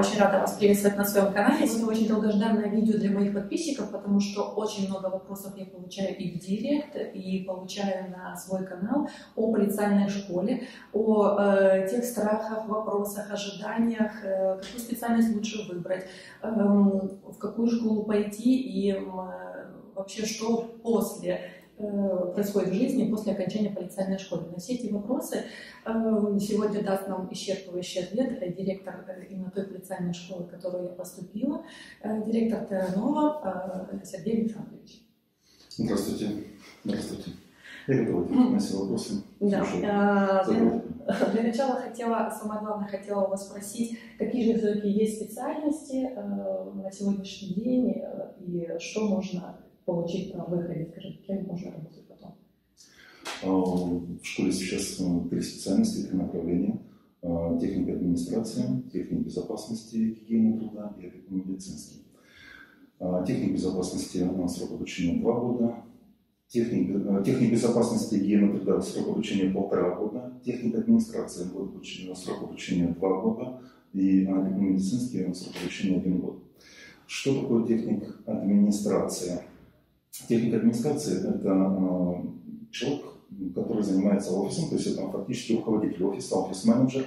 Очень рада вас приветствовать на своем канале. Это очень долгожданное видео для моих подписчиков, потому что очень много вопросов я получаю и в директ, и получаю на свой канал о полицейной школе, о э, тех страхах, вопросах, ожиданиях, э, какую специальность лучше выбрать, э, в какую школу пойти и э, вообще что после происходит в жизни после окончания полицейной школы. На все эти вопросы э, сегодня даст нам исчерпывающий ответ директор э, именно той полицейной школы, в которую я поступила, директор Таранова Сергей Александрович. Здравствуйте. Здравствуйте. Я готова на все вопросы. Да. Для, для начала хотела, самое главное, хотела у вас спросить, какие же все-таки есть специальности на сегодняшний день и что можно получить на выходе, скажем, кем можно работать потом? А, в школе сейчас э, три специальности, три направления. А, техника администрации, техника безопасности, гигиена труда и медицинский. А, техника безопасности у нас срок обучения два года, техника, э, техника безопасности и гигиена труда срок обучения полтора года, техника администрации год обучения, срок обучения два года и медицинский срок обучения один год. Что такое техник администрация? Техник администрации – это э, человек, который занимается офисом, то есть это фактически руководитель офиса, офис-менеджер.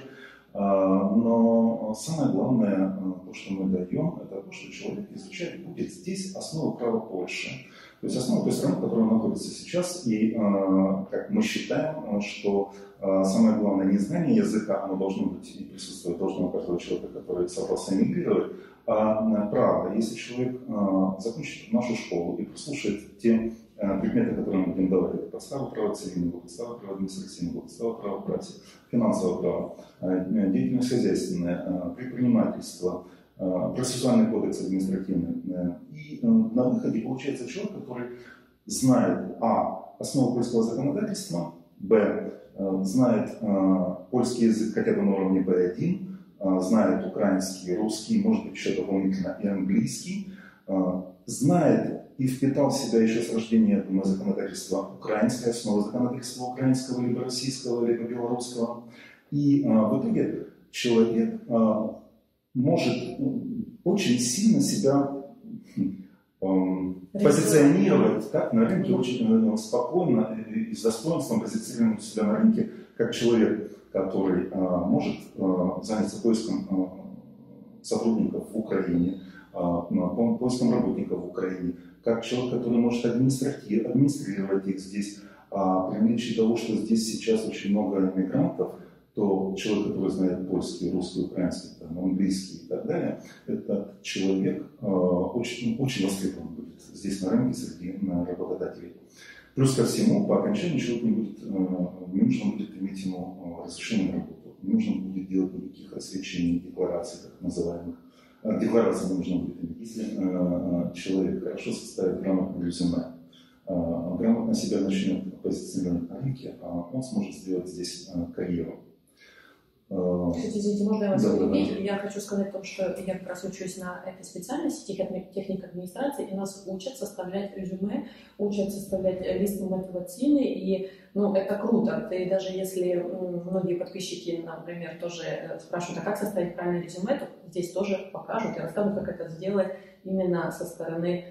А, но самое главное, э, то, что мы даем, это то, что человек изучает будет здесь основы права Польши. То есть основа той страны, он находится сейчас. И, э, как мы считаем, что самое главное не знание языка, оно должно быть и присутствовать должно у каждого человека, который собрался эмигрировать, а, право. Если человек а, закончит нашу школу и прослушает те а, предметы, которые мы будем давать, это подстава права цивильного, подстава права административного, подстава права праці, финансового права, деятельность хозяйственная, предпринимательство, процессуальный кодекс административный. И на выходе получается человек, который знает, а, основу польского законодательства, б, знает польский язык хотя бы на уровне B1, а, знает украинский, русский, может быть, еще дополнительно и английский, а, знает и впитал в себя еще с рождения, я думаю, законодательства украинское, основа законодательства украинского, либо российского, либо белорусского. И а, в итоге человек может очень сильно себя позиционировать так, на рынке очень э, спокойно и с достоинством позиционировать себя на рынке как человек, который а, может а, заняться поиском а, сотрудников в Украине, поиском работников в Украине, как человек, который может администрировать их здесь, при наличии того, что здесь сейчас очень много иммигрантов, то человек, который знает польский, русский, украинский, там, английский и так далее, этот человек очень, очень востребован будет здесь на рынке среди работодателей. Плюс ко всему, по окончании человек не, будет, э, не нужно будет иметь ему э, разрешение на работу, не нужно будет делать никаких освещений, деклараций, так называемых. Э, декларации не нужно будет иметь. Если человек хорошо составит грамотное резюме, грамотно себя начнет позиционировать на рынке, он сможет сделать здесь карьеру. Кстати, извините, можно я вас да, да, Я хочу сказать о том, что я как раз учусь на этой специальности, техника администрации, и нас учат составлять резюме, учат составлять лист мотивационный, и ну, это круто. Ты даже если многие подписчики, например, тоже э, спрашивают, а как составить правильное резюме, то здесь тоже покажут и расскажут, как это сделать именно со стороны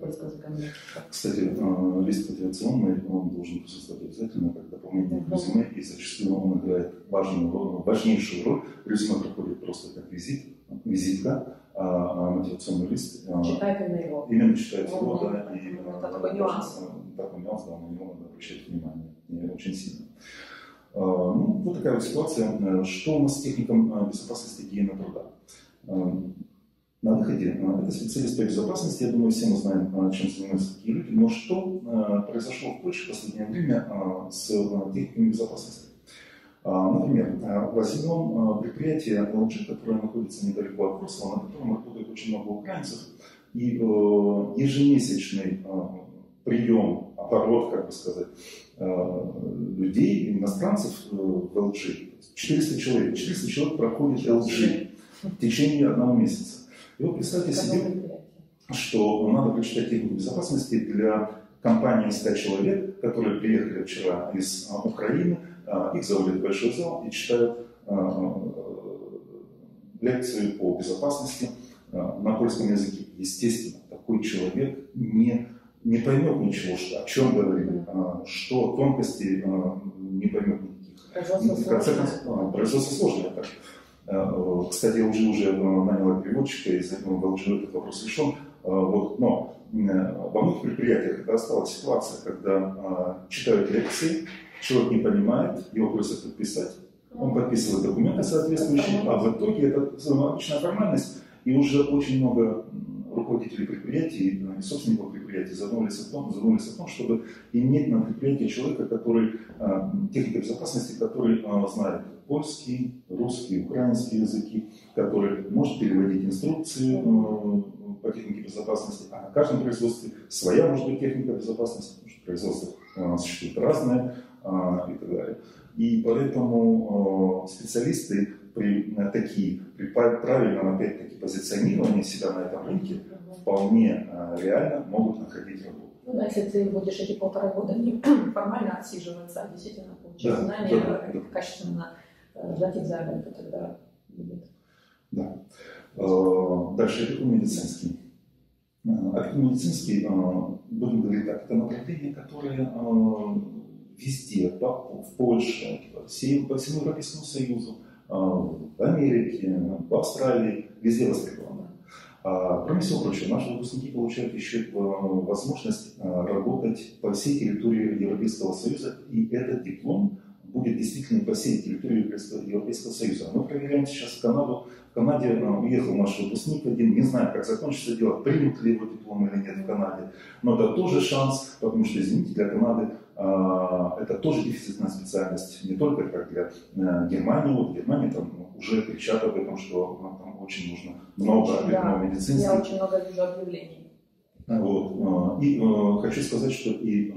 польского законодательства. Кстати, э, лист мотивационный, он должен присутствовать обязательно как дополнение к резюме, и зачастую он играет важную роль, важнейшую роль. Резюме проходит просто как визит, визитка, а, а мотивационный лист... Э, читает именно его. Именно читает его, да. И, это такой нюанс. Такой нюанс, да, на него надо обращать внимание. Очень сильно. Ну, вот такая вот ситуация. Что у нас с техником безопасности гигиены труда? На выходе. Это специалист по безопасности, я думаю, все мы знаем, чем занимаются такие люди. Но что э, произошло в Польше в последнее время э, с э, техниками безопасности? Например, возьмем предприятие LG, которое находится недалеко от Вроцлава, на котором работает очень много украинцев, и ежемесячный прием, оборот, как бы сказать, людей, иностранцев в LG, 400 человек, 400 человек проходит LG в течение одного месяца. И вот представьте себе, что надо прочитать технику безопасности для компании 100 человек, которые приехали вчера из а, Украины, а, их заводят в большой зал и читают а, лекцию по безопасности на польском языке. Естественно, такой человек не, не поймет ничего, что, о чем говорили, что тонкости не поймет никаких. Производство концов, производство сложное. Так. Кстати, я уже, уже нанял переводчика, и уже этот вопрос решен. Вот, но во многих предприятиях это осталась ситуация, когда читают лекции, человек не понимает, его просят подписать, он подписывает документы соответствующие, а в итоге это обычная формальность, и уже очень много руководителей предприятий и собственников предприятий задумались о том, задумались о том чтобы иметь на предприятии человека, который, а, техника безопасности, который а, знает польский, русский, украинский языки, который может переводить инструкции а, по технике безопасности, а на каждом производстве своя может быть техника безопасности, потому что производство существует разное и так далее. И поэтому специалисты при э, такие, при правильном опять-таки позиционировании себя на этом рынке вполне э, реально могут находить работу. Ну да, если ты будешь эти полтора года не формально отсиживаться, а действительно получить да, знания, да, да. качественно э, сдать экзамен, то тогда будет. Да. Дальше опекун медицинский. Опекун медицинский, будем говорить так, это направление, которое везде, в Польше, по всему Европейскому Союзу, а, в Америке, в Австралии, везде востребовано. А, кроме всего прочего, наши выпускники получают еще э, возможность э, работать по всей территории Европейского Союза, и этот диплом будет действительно по всей территории Европейского Союза. Мы проверяем сейчас Канаду. В Канаде уехал наш выпускник один, не знаю, как закончится дело, примут ли его диплом или нет в Канаде. Но это тоже шанс, потому что, извините, для Канады а, это тоже дефицитная специальность, не только как для э, Германии. Вот в Германии там уже кричат об этом, что нам там очень нужно много да, медицинских. Я очень много вижу объявлений. Вот. А, и э, хочу сказать, что и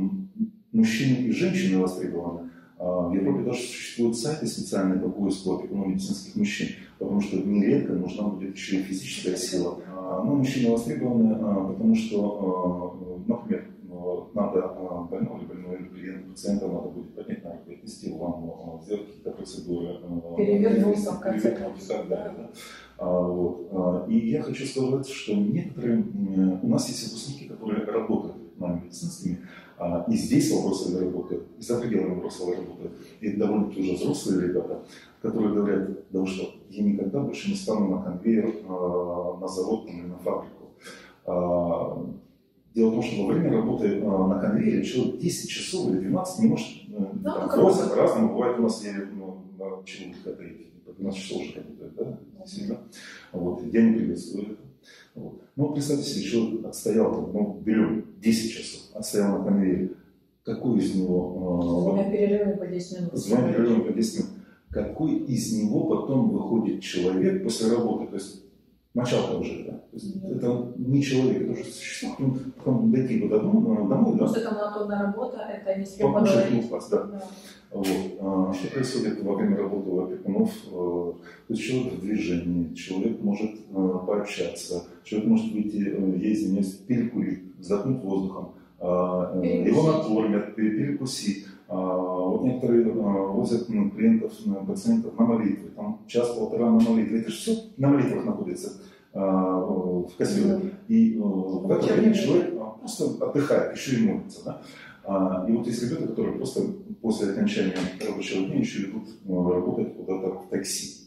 мужчины, и женщины востребованы. А, в Европе даже существуют сайты специальные по поиску опекунов медицинских мужчин, потому что нередко нужна будет еще и физическая сила. Ну, мужчины востребованы, потому что, например, надо больного или больного клиента, пациента надо будет поднять на руку, отнести в ванну, сделать какие-то процедуры. Перевернулся в конце концов. Да. А, вот. И я хочу сказать, что некоторые, у нас есть выпускники, которые работают нами медицинскими, а, и здесь вопросовая работают, и за пределами вопросовой работают. И довольно-таки уже взрослые ребята, которые говорят, да вы что, я никогда больше не стану на конвейер, а, на завод или на фабрику. А, дело в том, что во время работы на конвейере человек 10 часов или 12 не может, ну, там, просят, по-разному, бывает у нас, я ну, на чего это 12 часов уже работает, да, действительно. Вот, я не приветствую это. Вот. Ну, представьте себе, человек отстоял, там, ну, берем 10 часов, отстоял на конвейере. Какой из него... С двумя перерывами по 10 минут. С двумя перерывами по 10 минут. Какой из него потом выходит человек после работы? То есть мочалка уже, да? То есть mm-hmm. это не человек, это уже существо, потом, потом дойти бы домой, домой да? Просто это монотонная работа, это не с кем поговорить. да. да. Вот. А, что происходит во время работы у опекунов? Э, то есть человек в движении, человек может э, пообщаться, человек может выйти, э, извиняюсь, перекурить, вздохнуть воздухом, а, его накормят, перекусить. А, вот некоторые возят ну, клиентов, пациентов на молитвы, там час-полтора на молитве. Это же все на молитвах находится в костеле. И в это время человек просто отдыхает, еще и молится. Да? А, и вот есть ребята, которые просто после окончания рабочего дня еще идут ну, работать куда-то в такси.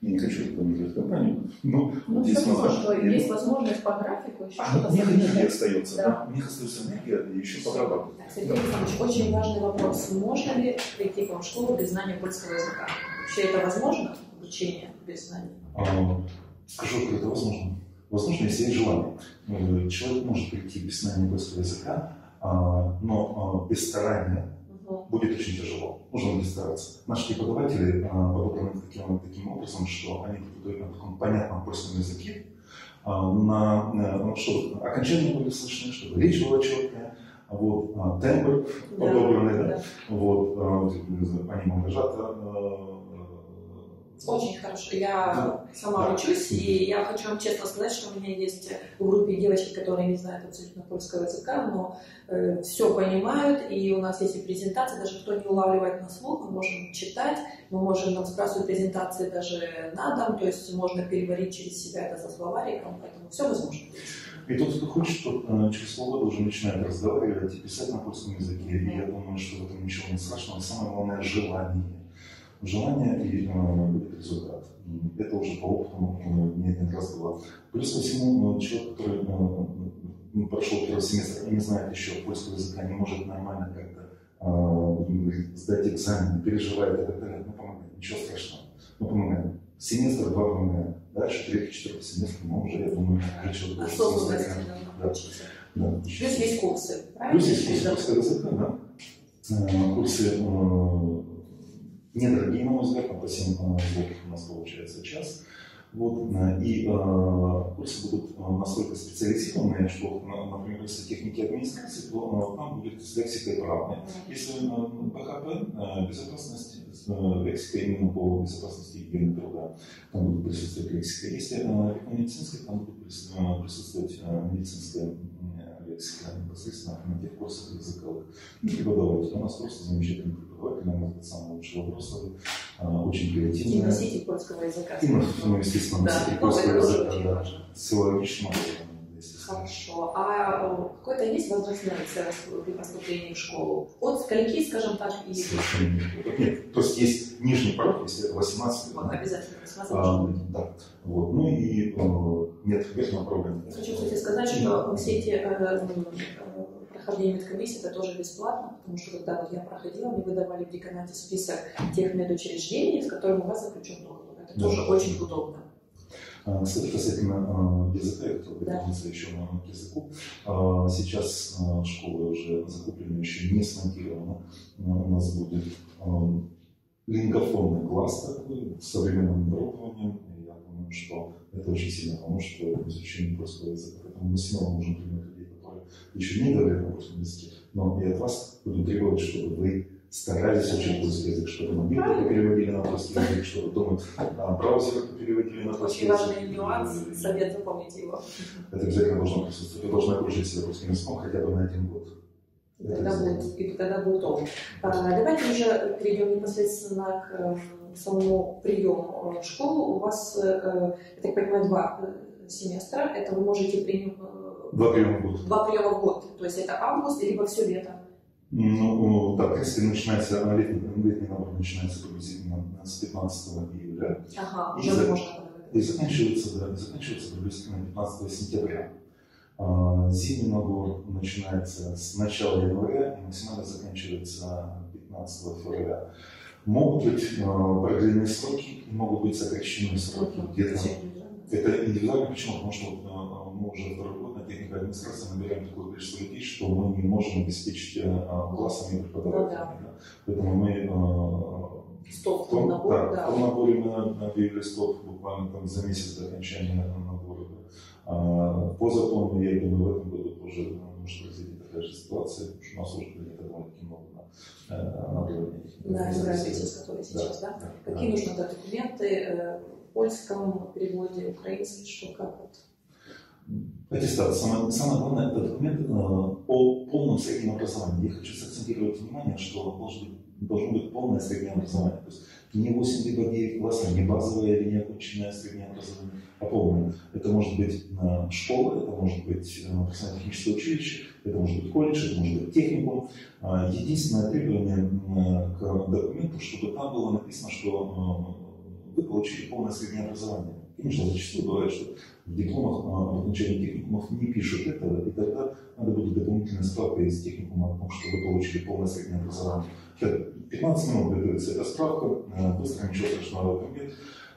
Я не хочу рекламировать компанию, но ну, здесь равно, что есть возможность по графику еще а, что-то У них энергия остается, да. да. У них остается энергия и еще подрабатывать. Сергей Александрович, очень важный вопрос. Можно ли прийти к вам в школу без знания польского языка? Вообще это возможно, обучение без знания? А, скажу, как это возможно. Возможно, если есть желание. Ну, человек может прийти без знания польского языка, а, но а, без старания будет очень тяжело. Нужно будет стараться. Наши преподаватели а, подобраны таким, таким образом, что они преподают на таком понятном польском языке, на, на что окончания были слышны, чтобы речь была четкая, вот, тембр подобранный, да, да. вот, они Малгажата, Очень хорошо. Я сама учусь, и я хочу вам честно сказать, что у меня есть в группе девочки, которые не знают абсолютно польского языка, но э, все понимают, и у нас есть и презентации, даже кто не улавливает на слух, мы можем читать, мы можем нам сбрасывать презентации даже на дом, то есть можно переварить через себя это за словариком, поэтому все возможно. И тот, кто хочет, тот э, через полгода уже начинает разговаривать и писать на польском языке. И я думаю, что в этом ничего не страшного. Самое главное – желание желание и э, результат. Это уже по опыту не один раз было. Плюс ко всему, э, человек, который э, прошел первый семестр и не знает еще польского языка, не может нормально как-то э, сдать экзамен, переживает и так далее, ну помогает, ничего страшного, ну помогаем. Семестр, два помогаем. Дальше, третий, четвертый семестр, мы уже, я думаю, человек должен самостоятельно да. да. Плюс есть курсы, правильно? Плюс есть курсы польского языка, да. Курсы недорогие, на мой взгляд, по 7 злотых у нас получается час. Вот, э, и э, курсы будут э, настолько специализированные, что, например, если техники администрации, то там будет с лексикой правной. Если ПХП, безопасность, лексика именно по безопасности и гигиены труда, там будет присутствовать лексика. Если медицинская, там будет присутствовать медицинская лексика непосредственно тех курсах языковых. И преподаватель. У нас просто замечательный преподаватель, на мой взгляд, самый лучший вопросовый, очень креативный. И носитель польского языка. И, ну, естественно, носитель да. польского языка, да, с силовичным Хорошо. А э, какой-то есть возрастной ценз при поступлении в школу? От скольки, скажем так, и... Нет, то есть есть нижний порог, если это 18 лет. Вот, обязательно 18 а, Да. Вот. Ну и э, нет верхнего порога. Хочу, кстати, сказать, что все эти э, э, прохождение медкомиссии это тоже бесплатно, потому что когда вот я проходила, мне выдавали в деканате список тех медучреждений, с которыми у вас заключен договор. Это да. тоже очень удобно. А, кстати, касательно языка, я хотел вернуться еще к языку. А, сейчас а, школы уже закуплены, еще не смонтированы. У нас будет лингофонный класс такой с современным оборудованием. Что это очень сильно поможет в изучении польского языка. Поэтому мы смело можем принять людей, которые еще не говорят на польском языке, но и от вас будем требовать, чтобы вы старались учить русский язык, чтобы мобилку переводили на русский язык, чтобы дома а, браузер переводили на русский язык. Очень важный нюанс, совет запомните его. Это обязательно должно присутствовать. Вы должны окружить себя русским языком хотя бы на один год. Тогда будет, и тогда будет он. А, давайте уже перейдем непосредственно к э, самому приему в школу. У вас, э, я так понимаю, два э, семестра. Это вы можете принять... Два приема в год. Два приема в год. То есть это август, либо все лето. Ну, да, если начинается, летний, летний набор начинается приблизительно с 15 июля. Ага, и, за, и заканчивается, да, заканчивается приблизительно 15 сентября. А, зимний набор начинается с начала января и максимально заканчивается 15 февраля. Могут быть э, продленные сроки, могут быть сокращенные сроки. Где-то это индивидуально. Почему? Потому что э, мы уже второй год на технике администрации набираем такое количество людей, что мы не можем обеспечить э, классами и преподавателями. Ну, да. Поэтому мы стоп в том, набор, да, да. в том наборе мы объявили стоп буквально там, за месяц до окончания набора. А, по закону, я думаю, в этом году тоже может произойти такая же ситуация, потому что у нас принято довольно-таки много на наборе. На избирательниц, которые сейчас, да? да? Какие да. нужны документы? польском переводе, украинском, что как вот? Аттестат. Самое, самое главное, это документ э, о полном среднем образовании. Я хочу сакцентировать внимание, что должен быть, должно быть полное среднее образование. То есть не 8 либо 9 классов, не базовое или не оконченное среднее образование, а полное. Это может быть э, школа, это может быть э, профессионально-техническое училище, это может быть колледж, это может быть техникум. Единственное требование к документу, чтобы там было написано, что вы получили полное среднее образование. Конечно, зачастую бывает, что в дипломах об окончании техникумов не пишут этого, и тогда надо будет дополнительная справка из техникума о том, что вы получили полное среднее образование. 15 минут готовится эта справка, быстро ничего страшного в этом нет.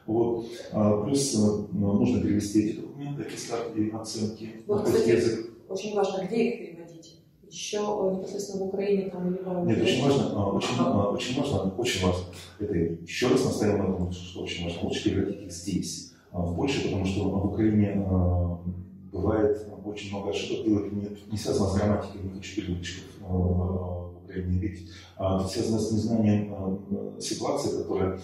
Вот. А, плюс нужно перевести эти документы, аттестат и оценки. Вот, кстати, язык. Очень важно, где их переводить? Еще э, непосредственно в Украине там или в Нет, очень важно, очень, ага. очень важно, очень важно. Это еще раз настаиваю на том, что очень важно, лучше переводить их здесь, а, в Польше, потому что в Украине а, бывает очень много ошибок, делать не, не связано с грамматикой, хочу переводчиков крайней мере. Это связано с незнанием ситуации, которая,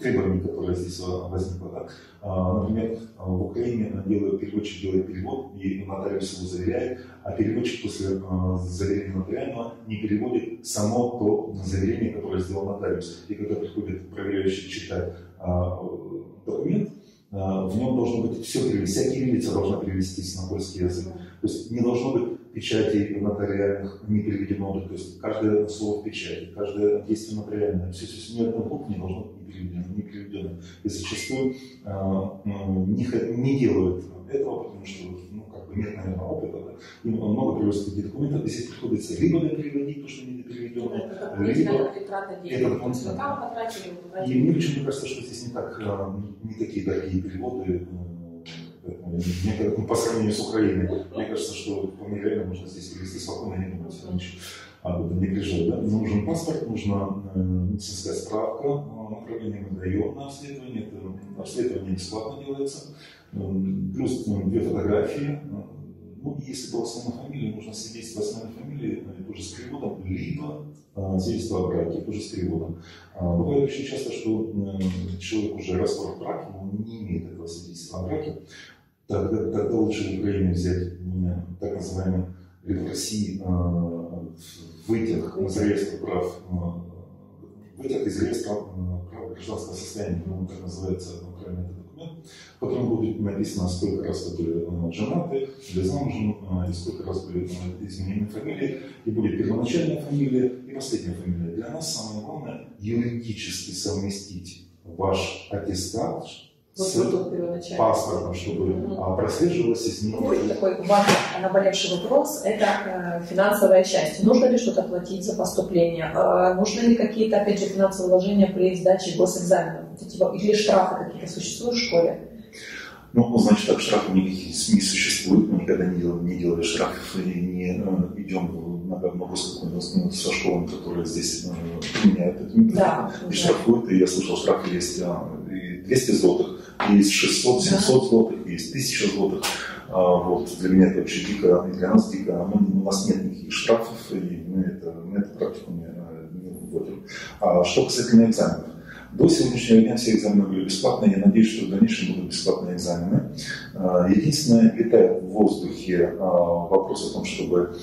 требований, которые здесь возникла. Да? Например, в Украине делает, переводчик делает перевод, и нотариус его заверяет, а переводчик после заверения нотариального не переводит само то заверение, которое сделал нотариус. И когда приходит проверяющий читать документ, в нем должно быть все перевести, вся кириллица должна перевестись на польский язык. То есть не должно быть печати нотариальных не переведено, то есть каждое слово в печати, каждое действие нотариальное, все, все, ни одна буква не должно быть не переведено, не переведено. И зачастую э, не, не делают этого, потому что ну, как бы нет, наверное, опыта. Да? Им много привозят такие документы, и здесь приходится либо переводить то, что не переведено, либо это дополнительно. И мне почему-то кажется, что здесь не так, не такие дорогие переводы, мне, по сравнению с Украиной, мне кажется, что вполне реально можно здесь перевести спокойно, не думать ничего. А, это не бежать, да? Нужен паспорт, нужна э, медицинская справка, направление мы даем на обследование, это обследование бесплатно делается, плюс ну, две фотографии, ну, если по основной фамилии, нужно свидетельство основной фамилии, тоже с переводом, либо э, свидетельство о браке, тоже с переводом. А, бывает очень часто, что э, человек уже распорт брака, но он не имеет этого свидетельства о браке, Тогда, тогда лучше Украине взять так называемый, или в России вытяг из реестра прав, вытяг из реестра прав гражданского состояния, ну, так называется на Украине этот документ, в котором будет написано, сколько раз вы были женаты, или замужем, и сколько раз были изменены фамилии, и будет первоначальная фамилия и последняя фамилия. Для нас самое главное юридически совместить ваш аттестат, вот с вот паспортом, чтобы mm-hmm. прослеживалось изменение. Ну, такой важный, наболевший вопрос – это э, финансовая часть. Нужно ли что-то платить за поступление? Э, нужны ли какие-то, опять же, финансовые вложения при сдаче госэкзаменов? Типа, или штрафы какие-то существуют в школе? Ну, значит, так штрафов никаких не существует. Мы никогда не делали, не делали штрафов и не э, идем на государственную ну, со школами, которые здесь э, применяют эту методику. Да, и штрафуют. И я слышал, штрафы есть а, и 200 злотых, есть 600, 700 да. злотых, есть 1000 злотых. А, вот, для меня это вообще дико, и для нас дико. А мы, у нас нет никаких штрафов, и мы, это, мы эту практику не, не вводим. А что касательно экзаменов. До сегодняшнего дня все экзамены были бесплатные. Я надеюсь, что в дальнейшем будут бесплатные экзамены. А, единственное, летает в воздухе вопрос о том, чтобы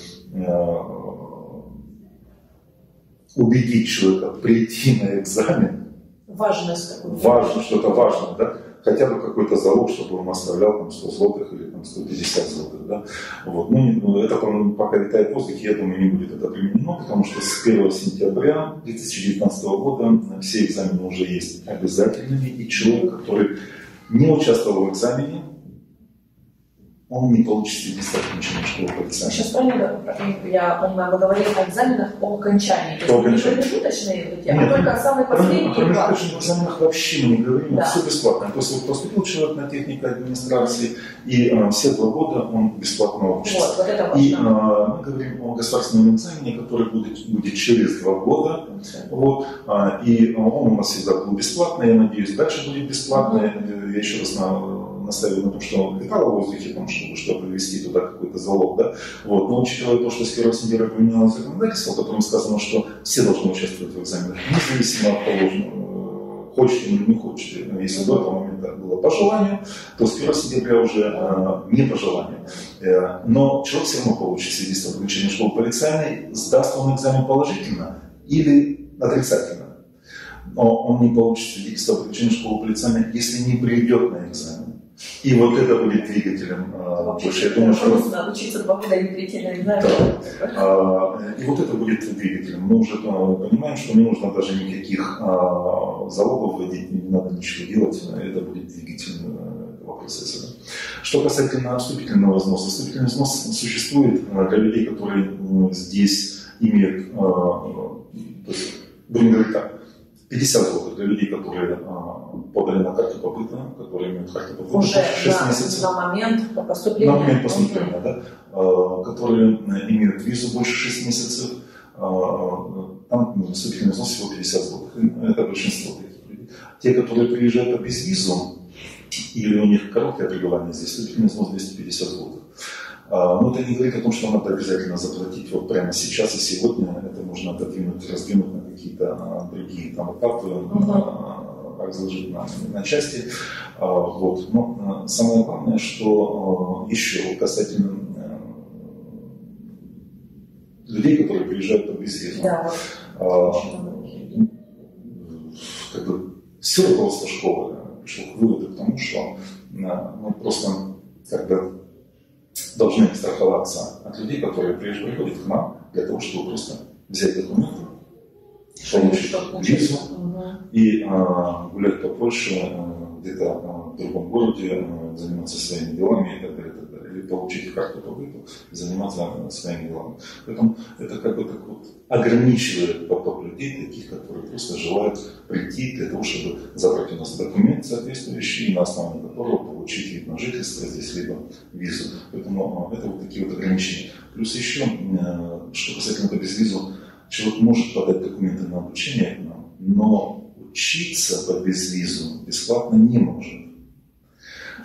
убедить человека прийти на экзамен. Важность такую. Важно, что-то важно, да? Хотя бы какой-то залог, чтобы он оставлял там 100 злотых или там, 150 злотых. Да? Вот. Ну, ну это пока летает в воздухе, я думаю, не будет это применено, потому что с 1 сентября 2019 года все экзамены уже есть обязательными, и человек, который не участвовал в экзамене, он не получит о окончании школы полицейского. Сейчас правильно я понимаю, вы говорили о экзаменах по окончании. То есть не промежуточные идут, а только самые последние. О промежуточных экзаменах вообще мы не говорим, да. все бесплатно. Вот поступил человек на технику администрации, и а, все два года он бесплатно учится. Вот, вот это и а, мы говорим о государственном экзамене, который будет, будет через два года. Вот, а, и он у нас всегда был бесплатный, я надеюсь, дальше будет бесплатный. Mm-hmm. Я еще раз на наставили на том, что он летал в воздухе, там, чтобы, чтобы ввести туда какой-то залог, да, вот, но учитывая то, что с 1 сентября поменялось законодательство, в котором сказано, что все должны участвовать в экзаменах, независимо от того, э, хочет или не хочет. Если до этого момента было по желанию, то с 1 сентября уже э, не по желанию. Э, но человек все равно получит свидетельство о окончании школы полицейной, сдаст он экзамен положительно или отрицательно. Но он не получит свидетельство о окончании школы полицейной, если не придет на экзамен. И вот это будет двигателем а, больше. Я думаю, что... Учиться два года и прийти на экзамен. Да. А, и вот это будет двигателем. Мы уже а, понимаем, что не нужно даже никаких залогов вводить, не надо ничего делать. Это будет двигатель э, этого процесса. Что касательно вступительного взноса. Вступительный взнос существует для людей, которые здесь имеют, то есть, 50 злотых для людей, которые а, подали на карту побыта, которые имеют карту побыта Уже 6 на, месяцев. На момент поступления. На момент поступления, mm-hmm. да. А, которые имеют визу больше 6 месяцев. А, там ну, вступительный взнос всего 50 злотых. Это большинство таких людей. Те, которые приезжают без визу, или у них короткое пребывание здесь, вступительный взнос 250 злотых. А, но это не говорит о том, что надо обязательно заплатить вот прямо сейчас и сегодня. Это можно отодвинуть, раздвинуть какие-то а, другие там, этапы, uh-huh. разложить на, на части. Вот. Но самое главное, что еще касательно людей, которые приезжают по безвизу. Да. Как бы все руководство школы пришло к выводу к тому, что мы просто как бы должны страховаться от людей, которые приходят к нам для того, чтобы просто взять документы, получить визу и а, гулять по Польше, а, где-то а, в другом городе, а, заниматься своими делами и так далее, и так далее. Или получить карту по и заниматься а, своими делами. Поэтому это как бы так вот ограничивает поток людей, таких, которые просто желают прийти для того, чтобы забрать у нас документ соответствующий, на основании которого получить вид на жительство здесь, либо визу. Поэтому это вот такие вот ограничения. Плюс еще, что касательно по безвизу, человек может подать документы на обучение к нам, но учиться по безвизу бесплатно не может.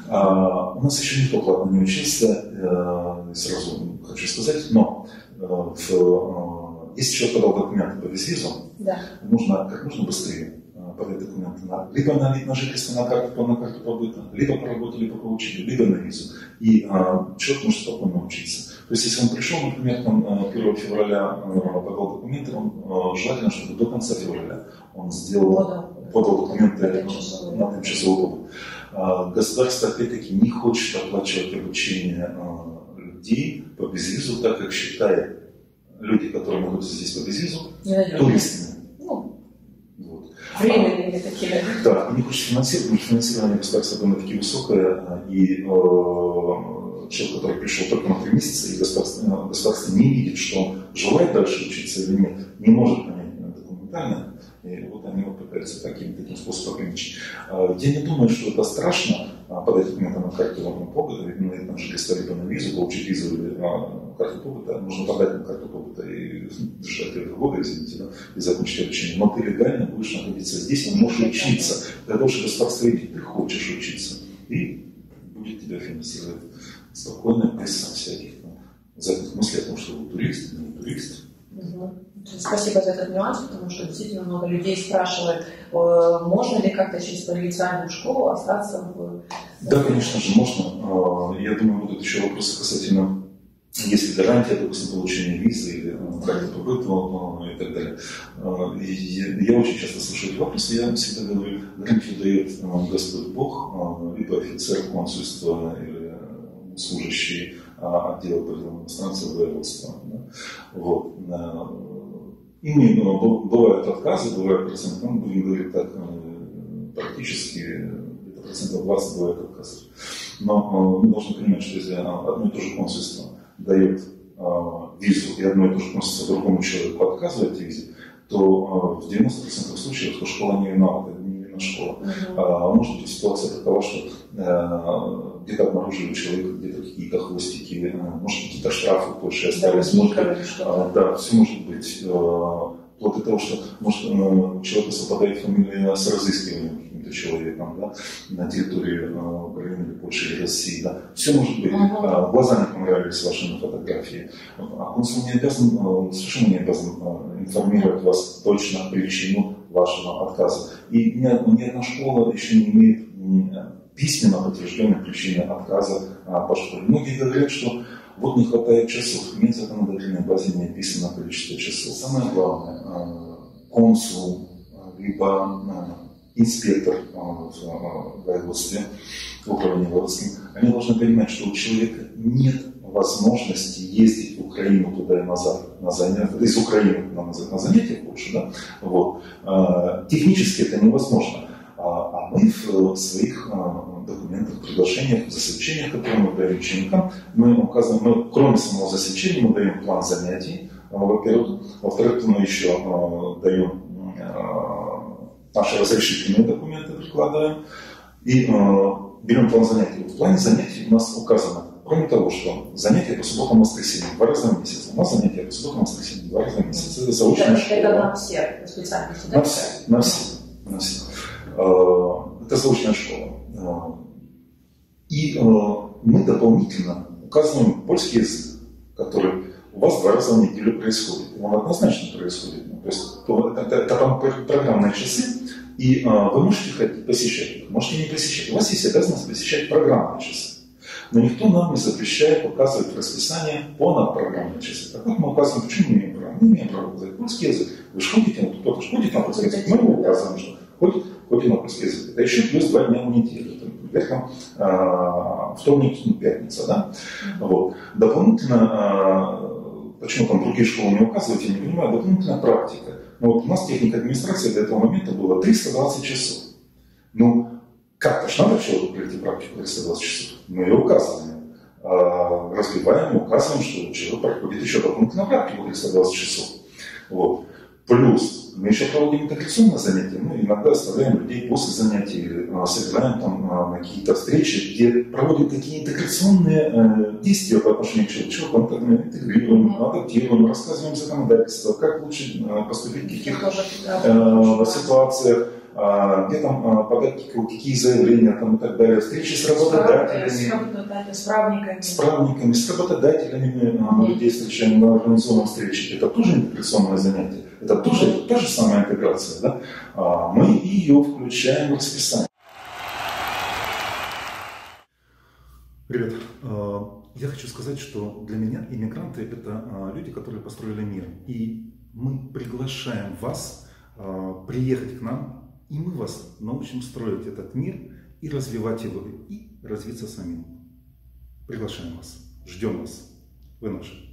А, у нас еще никто платно не учился, э, сразу хочу сказать, но э, в, э, если человек подал документы по безвизу, да. нужно как можно быстрее подать документы на, либо на вид на жительство, на карту, на карту побыта, либо по работе, либо по учению, либо на визу. И а, человек может спокойно учиться. То есть, если он пришел, например, там, 1 февраля подал документы, он, желательно, чтобы до конца февраля он сделал, подал документы на тимчасовой опыт. А, государство, опять-таки, не хочет оплачивать обучение людей по безвизу, так как считает люди, которые находятся здесь по безвизу, туристами. Ну, вот. Временными а, такими. Да, не хочет финансировать, потому что финансирование государства довольно-таки высокое, и э, человек, который пришел только на три месяца, и государство, государство не видит, что желает дальше учиться или нет, не может понять документально, и вот они вот пытаются таким, таким способом ограничить. А, я не думаю, что это страшно а, подать документы на карту побыта, на, на жительство либо на визу, получить визу или а, карту побыта. Можно подать на карту побыта и дышать этого года, извините, да, и закончить обучение. Но ты легально будешь находиться здесь, и можешь учиться. Для того, чтобы государство видеть, ты хочешь учиться. И будет тебя финансировать спокойно, без всяких ну, задних мыслей о том, что вы турист, не турист. Угу. Спасибо за этот нюанс, потому что действительно много людей спрашивают, э, можно ли как-то через провинциальную школу остаться в... Да, конечно же, можно. А, я думаю, будут еще вопросы касательно если гарантия, допустим, получения визы или ну, карты побыта и так далее. Я, я очень часто слышу эти вопросы, я всегда говорю, гарантию дает Господь Бог, либо офицер консульства или служащий отдела по делам воеводства. Да? Вот. И не, ну, бывают отказы, бывают проценты, ну, будем говорить так, э, практически процентов 20 бывает отказов. Но э, мы должны понимать, что если одно и то же консульство дает э, визу, и одно и то же консульство другому человеку отказывает визе, то в 90% случаев то школа не виновата, вина школа. Uh-huh. Может быть ситуация такова, что где-то обнаружили человека, где-то какие-то хвостики, может какие-то штрафы больше остались. Да, может, да, все может быть. Вплоть до того, что может, человек совпадает фамилия с разыскиванием каким-то человеком да, на территории Украины или Польши или России. Да. Все может быть. Uh-huh. Глаза не понравились ваши фотографии. А консул не обязан, совершенно не обязан информировать вас точно причину вашего отказа. И ни, ни одна школа еще не имеет письменно подтвержденной причины отказа по школе. Многие говорят, что вот не хватает часов. Нет законодательной базе не описано количество часов. Самое главное, а, консул, а, либо а, инспектор в воеводстве, в управлении воеводским, они должны понимать, что у человека нет возможности ездить в Украину туда и назад, на занятия, из Украины на, на занятия больше, да, вот. Технически это невозможно. А мы в своих а, документах, приглашениях, засвечениях, которые мы даем ученикам, мы указываем, мы, кроме самого засвечения, мы даем план занятий, а, во-первых. Во-вторых, мы еще даем наши разрешительные документы, прикладаем, и берем план занятий. В плане занятий у нас указано, кроме того, что занятия по субботам и воскресеньям два раза в месяц. У нас занятия по субботам и воскресеньям два раза в месяц. Это заочная это, школа. Это на все специальности, да? На все. На все. На все. Э, это заочная школа. Э, и э, мы дополнительно указываем польский язык, который у вас два раза в неделю происходит. Он однозначно происходит. Ну, то есть это, это, это там программные часы, и а, вы можете посещать их, можете не посещать. У вас есть обязанность посещать программные часы. Но никто нам не запрещает указывать в расписание понадпрограммные часы. Так вот мы указываем, почему мы имеем право? Мы имеем право указать польский язык. Вы же ходите, ну, кто-то же ходит на польский язык. Мы его указываем, что ходит, ходит на польский язык. Это еще плюс два дня в неделю. Там, а, вторник, ну, пятница, да? Вот. Дополнительно, а, почему там другие школы не указывают, я не понимаю, дополнительная практика. Но вот у нас техника администрации до этого момента было 320 часов. Ну, же надо человеку пройти практику 320 часов. Мы ее указываем. А, разбиваем указываем, что человек проходит еще дополнительно практику 320 часов. Вот. Плюс мы еще проводим интеграционные занятия. Мы иногда оставляем людей после занятий а, собираем там а, на какие-то встречи, где проводим такие интеграционные э, действия по отношению к человеку. Мы тогда интегрируем, адаптируем, рассказываем законодательство, как лучше э, поступить в каких э, ситуациях а, где там а, подать какие заявления там, и так далее, встречи с работодателями, с, работодателями, с правниками, с правниками, с работодателями людей встречаем на организованной встрече. Это тоже интеграционное занятие, это тоже это та же самая интеграция. Да? А, мы ее включаем в расписание. Ребят, я хочу сказать, что для меня иммигранты – это люди, которые построили мир. И мы приглашаем вас приехать к нам и мы вас научим строить этот мир и развивать его, и развиться самим. Приглашаем вас, ждем вас. Вы наши.